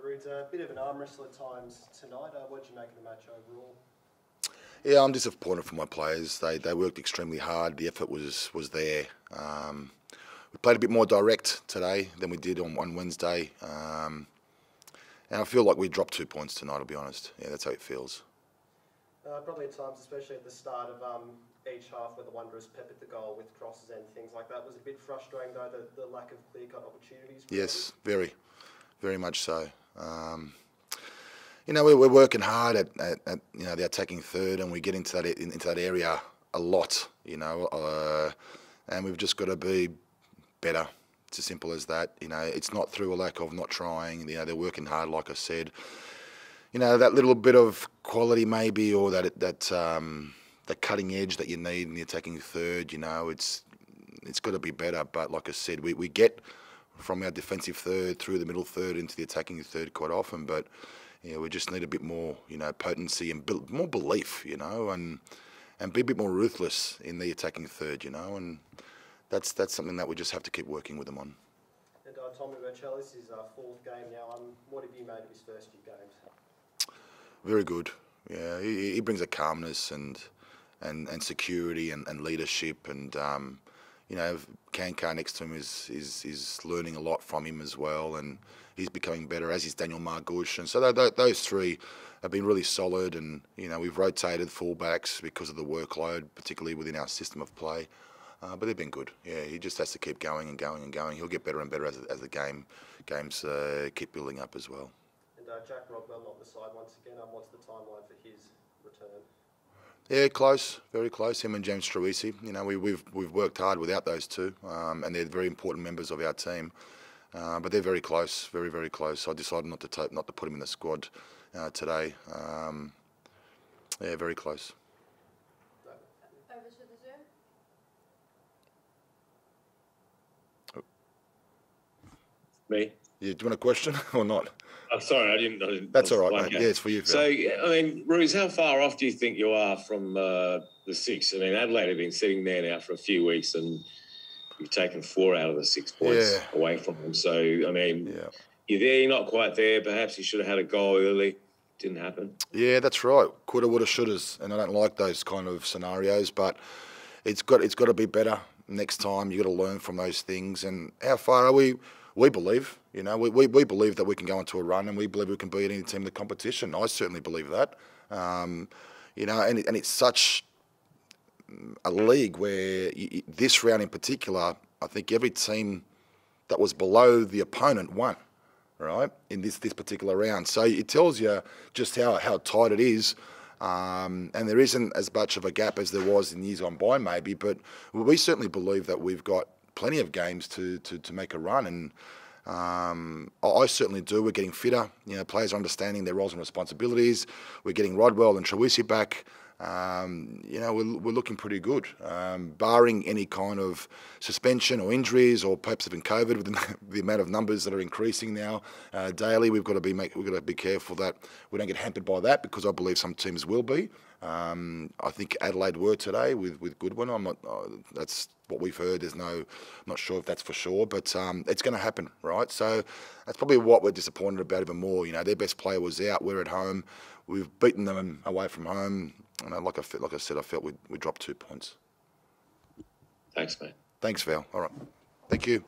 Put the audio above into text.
G'day, A bit of an arm wrestle at times tonight. Uh, what did you make of the match overall? Yeah, I'm disappointed for my players. They they worked extremely hard. The effort was was there. Um, we played a bit more direct today than we did on, on Wednesday. Um, and I feel like we dropped two points tonight, I'll be honest. Yeah, that's how it feels. Uh, probably at times, especially at the start of um, each half where the Wanderers peppered the goal with crosses and things like that. Was it a bit frustrating, though, the, the lack of clear-cut opportunities? Yes, very, very much so. Um, you know, we're, we're working hard at, at, at, you know the attacking third, and we get into that into that area a lot. You know, uh, and we've just got to be better. It's as simple as that. You know, it's not through a lack of not trying. You know, they're working hard, like I said. You know, that little bit of quality maybe, or that that um, the cutting edge that you need in the attacking third. You know, it's it's got to be better. But like I said, we, we get from our defensive third through the middle third into the attacking third quite often, but you know, we just need a bit more, you know, potency and more belief, you know, and and be a bit more ruthless in the attacking third, you know, and that's that's something that we just have to keep working with them on. And uh, Tommy Birchall, this is our fourth game now. Um, what have you made of his first few games? Very good. Yeah, he, he brings a calmness and and, and security and, and leadership and um, you know Kankar next to him is, is is learning a lot from him as well and he's becoming better as is Daniel Margush and so th th those three have been really solid and you know we've rotated fullbacks because of the workload particularly within our system of play. Uh, but they've been good. Yeah he just has to keep going and going and going. He'll get better and better as, as the game games uh, keep building up as well. And uh, Jack Rodwell not the side once again. Um, what's the timeline for his return yeah, close, very close. Him and James Troisi. You know, we, have we've, we've worked hard without those two, um, and they're very important members of our team. Uh, but they're very close, very very close. So I decided not to take, not to put him in the squad uh, today. Um, yeah, very close. Over to the Zoom. Oh. Me. Yeah, do you want a question or not? I'm sorry, I didn't. I didn't That's all right, mate. Yeah, it's for you. Phil. So, I mean, Ruse, how far off do you think you are from uh, the six? I mean, Adelaide have been sitting there now for a few weeks, and you've taken four out of the six points yeah. away from them. So, I mean, yeah. you're there, you're not quite there. Perhaps you should have had a goal early. Didn't happen. Yeah, that's right. Coulda, woulda, shouldas, and I don't like those kind of scenarios. But it's got it's got to be better next time. You got to learn from those things. And how far are we? We believe, you know, we, we, we believe that we can go into a run and we believe we can beat any team in the competition. I certainly believe that. Um, you know, and, and it's such a league where you, this round in particular, I think every team that was below the opponent won, right, in this, this particular round. So it tells you just how, how tight it is. Um, and there isn't as much of a gap as there was in years gone by, maybe, but we certainly believe that we've got plenty of games to, to, to make a run. And um, I certainly do. We're getting fitter. You know, players are understanding their roles and responsibilities. We're getting Rodwell and Troisi back. Um, you know, we're, we're looking pretty good, um, barring any kind of suspension or injuries, or perhaps even COVID with the, the amount of numbers that are increasing now uh, daily. We've got to be make, we've got to be careful that we don't get hampered by that because I believe some teams will be. Um, I think Adelaide were today with with Goodwin. I'm not. Uh, that's what we've heard. There's no. I'm not sure if that's for sure, but um, it's going to happen, right? So that's probably what we're disappointed about even more. You know, their best player was out. We're at home. We've beaten them away from home. And like I like I said, I felt we we dropped two points. Thanks, mate. Thanks, Val. All right. Thank you.